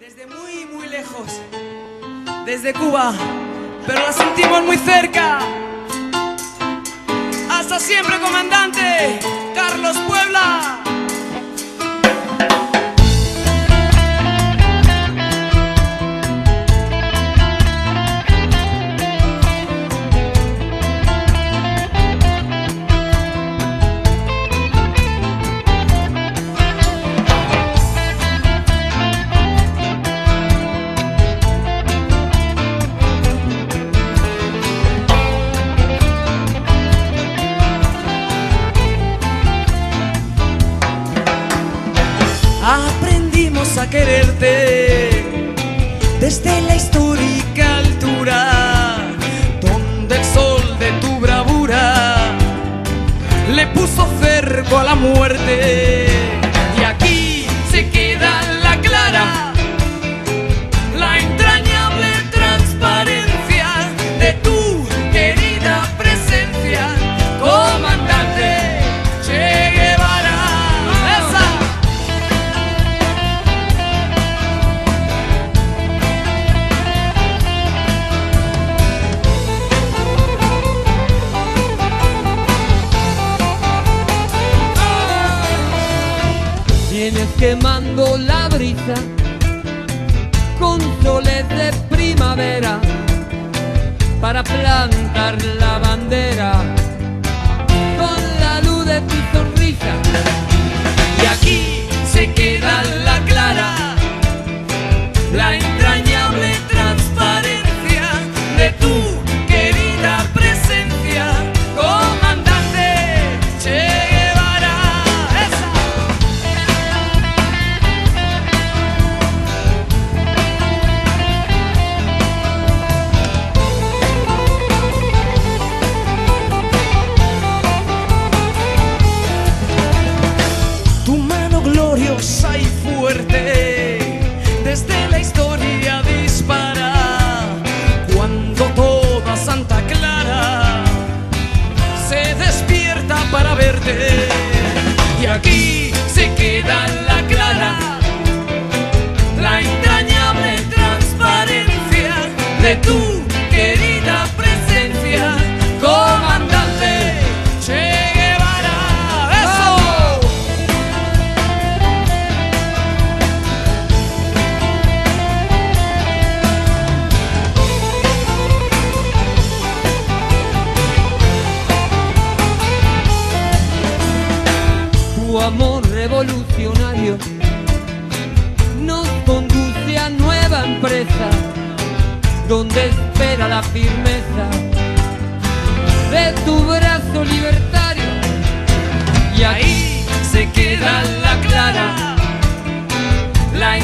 Desde muy, muy lejos. Desde Cuba. Pero la sentimos muy cerca. Hasta siempre, comandante. Carlos Aprendimos a quererte desde la histórica altura, donde el sol de tu bravura le puso cerco a la muerte. Quemando la brisa con soles de primavera para plantar la bandera de tu querida presencia comandante Che Guevara ¡Eso! Tu amor revolucionario nos conduce a nueva empresa donde espera la firmeza de tu brazo libertario. Y ahí se queda la clara, la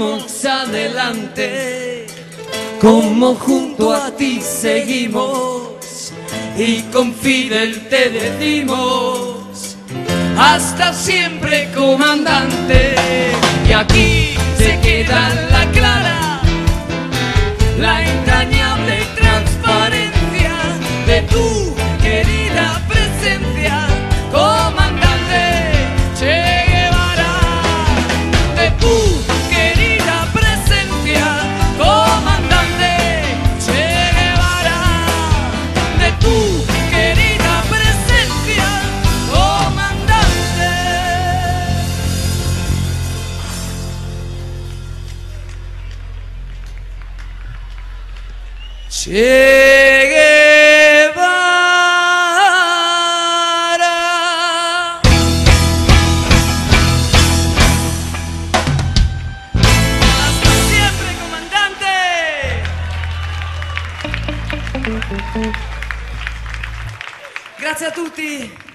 Adelante, como junto a ti seguimos, y con Fidel te decimos, hasta siempre comandante, y aquí se queda Che Guevara. Hasta comandante. Grazie a tutti.